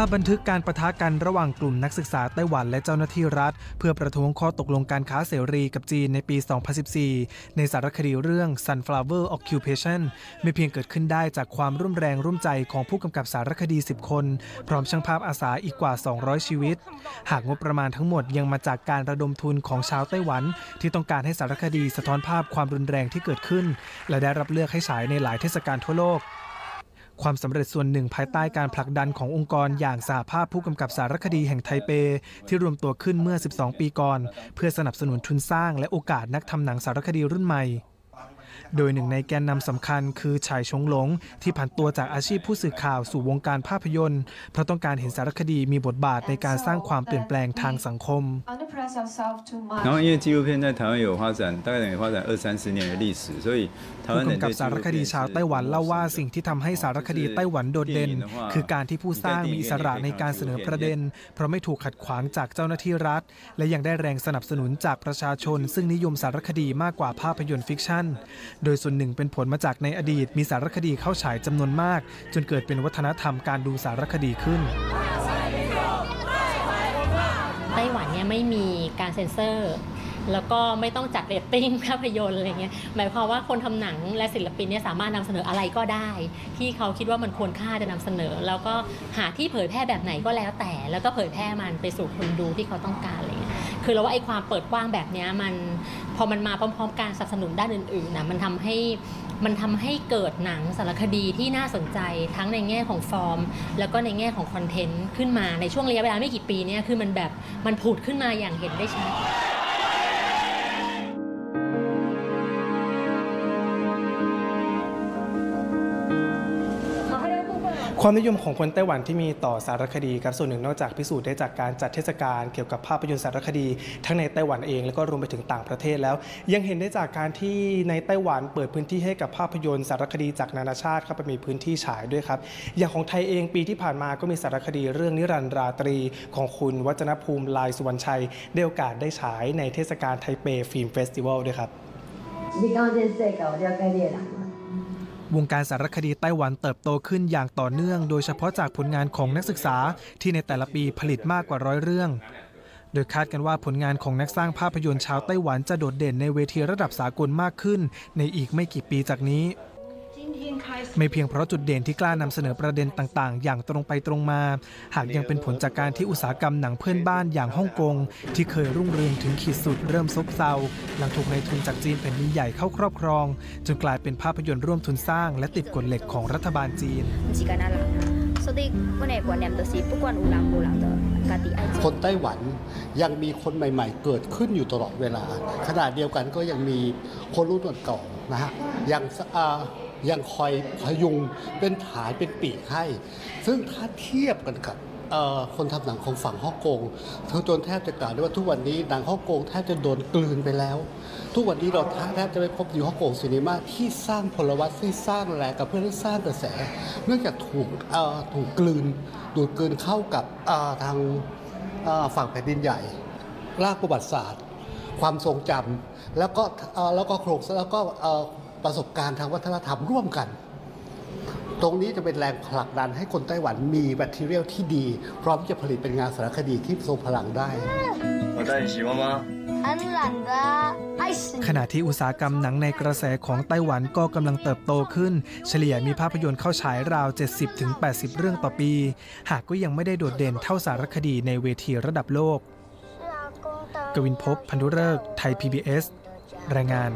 าพบันทึกการประทะกันระหว่างกลุ่มนักศึกษาไต้หวันและเจ้าหน้าที่รัฐ เพื่อประท้วงข้อตกลงการค้าเสรีกับจีนในปี 2014 ในสารคดีเรื่อง Sunflower Occupation ไม่เพียงเกิดขึ้นได้จากความร่วมแรงร่วมใจของผู้กำกับสารคดี 10 คน พร้อมช่างภาพอาสาอีกกว่า 200 ชีวิต หากงบประมาณทั้งหมดยังมาจากการระดมทุนของชาวไต้หวัน ที่ต้องการให้สารคดีสะท้อนภาพความรุนแรงที่เกิดขึ้น และได้รับเลือกให้ฉายในหลายเทศกาลทั่วโลก ความสำเร็จส่วนหนึ่งภายใต้การผลักดันขององค์กรอย่างสหภาพผู้กำกับสารคดีแห่งไทเป ที่รวมตัวขึ้นเมื่อ 12 ปีก่อน เพื่อสนับสนุนทุนสร้างและโอกาสนักทำหนังสารคดีรุ่นใหม่ โดยหนึ่งในแกนนำสำคัญคือชายชงหลง ที่ผันตัวจากอาชีพผู้สื่อข่าวสู่วงการภาพยนตร์เพราะต้องการเห็นสารคดีมีบทบาทในการสร้างความเปลี่ยนแปลงทางสังคม underpress yourself too much. 然后因为纪录片在台湾有发展，大概有发展二三十年的历史，所以台 ผู้ 湾人 กำกับ 对纪 สาร 录 คดี 片 ชาว 是 ไต้หวันเล่าว่าสิ่งที่ทำให้สารคดีไต้หวันโดดเด่น คือการที่ผู้สร้างมีอิสระในการเสนอประเด็น เพราะไม่ถูกขัดขวางจากเจ้าหน้าที่รัฐ และยังได้แรงสนับสนุนจากประชาชน ซึ่งนิยมสารคดีมากกว่าภาพยนตร์ฟิกชั่น โดยส่วนหนึ่งเป็นผลมาจากในอดีต มีสารคดีเข้าฉายจำนวนมาก จนเกิดเป็นวัฒนธรรมการดูสารคดีขึ้น ไต้หวันเนี่ยไม่มีการเซ็นเซอร์ แล้วก็ไม่ต้องจัดเรตติ้งภาพยนตร์อะไรเงี้ยหมายความว่าคนทำหนังและศิลปินเนี่ยสามารถนำเสนออะไรก็ได้ ที่เขาคิดว่ามันควรค่าจะนำเสนอ แล้วก็หาที่เผยแพร่แบบไหนก็แล้วแต่ แล้วก็เผยแพร่มันไปสู่คนดูที่เขาต้องการอะไรเงี้ยคือเราว่าไอ้ความเปิดกว้างแบบเนี้ยมันพอมันมาพร้อม ๆ การสนับสนุนด้านอื่นๆนะมันทำให้ มันทำให้เกิดหนังสารคดีที่น่าสนใจทั้งในแง่ของฟอร์ม แล้วก็ในแง่ของคอนเทนต์ขึ้นมาในช่วงระยะเวลาไม่กี่ปีเนี่ยคือมันแบบมันผุดขึ้นมาอย่างเห็นได้ชัด ความนิยมของคนไต้หวันที่มีต่อสารคดีครับส่วนหนึ่งนอกจากพิสูจน์ได้จากการจัดเทศกาลเกี่ยวกับภาพยนตร์สารคดี ทั้งในไต้หวันเองแล้วก็รวมไปถึงต่างประเทศแล้ว ยังเห็นได้จากการที่ในไต้หวันเปิดพื้นที่ให้กับภาพยนตร์สารคดีจากนานาชาติเข้าไปมีพื้นที่ฉายด้วยครับ อย่างของไทยเองปีที่ผ่านมาก็มีสารคดีเรื่องนิรันดราตรี ของคุณวัฒนภูมิลายสุวรรณชัยได้โอกาสได้ฉายในเทศกาลไทเปฟิล์มเฟสติวัลด้วยครับ 你刚刚这这个，我就要跟猎狼了。 วงการสารคดีไต้หวันเติบโตขึ้นอย่างต่อเนื่อง โดยเฉพาะจากผลงานของนักศึกษาที่ในแต่ละปีผลิตมากกว่าร้อยเรื่อง โดยคาดกันว่าผลงานของนักสร้างภาพยนตร์ชาวไต้หวันจะโดดเด่นในเวทีระดับสากลมากขึ้น ในอีกไม่กี่ปีจากนี้ ไม่เพียงเพราะจุดเด่นที่กล้านำเสนอประเด็นต่าง ๆ อย่างตรงไปตรงมา หากยังเป็นผลจากการที่อุตสาหกรรมหนังเพื่อนบ้านอย่างฮ่องกง ที่เคยรุ่งเรืองถึงขีดสุดเริ่มซบเซา หลังถูกนายทุนจากจีนแผ่นดินใหญ่เข้าครอบครอง จนกลายเป็นภาพยนตร์ร่วมทุนสร้าง และติดกฎเหล็กของรัฐบาลจีนคนไต้หวันยังมีคนใหม่ ๆ เกิดขึ้นอยู่ตลอดเวลาขณะเดียวกันก็ยังมีคนรุ่นเก่านๆนะฮะยัง ยังคอยพยุงเป็นฐานเป็นปีกให้ ซึ่งถ้าเทียบกันกับคนทำหนังของฝั่งฮ่องกงเธอจนแทบจะกล่าวได้ว่าทุกวันนี้หนังฮ่องกงแทบจะโดนกลืนไปแล้ว ทุกวันนี้เราแทบจะไม่พบอยู่ฮ่องกงซีนีมาที่สร้างพลวัตที่สร้างแรงกับเพื่อที่สร้างกระแส เนื่องจากถูกถูกกลืนดูดกลืนเข้ากับทางฝั่งแผ่นดินใหญ่ รากประวัติศาสตร์ ความทรงจำแล้วก็แล้วก็โครงแล้วก็ ประสบการณ์ทางวัฒนธรรมร่วมกัน ตรงนี้จะเป็นแรงผลักดันให้คนไต้หวันมีแบตเทอเรียที่ดี พร้อมที่จะผลิตเป็นงานสารคดีที่ทรงพลังได้ขณะที่อุตสาหกรรมหนังในกระแสของไต้หวันก็กำลังเติบโตขึ้น เฉลี่ยมีภาพยนตร์เข้าฉายราว 70-80 เรื่องต่อปี หากก็ยังไม่ได้โดดเด่นเท่าสารคดีในเวทีระดับโลก กวินพบพันธุเริกไทย PBS รายงาน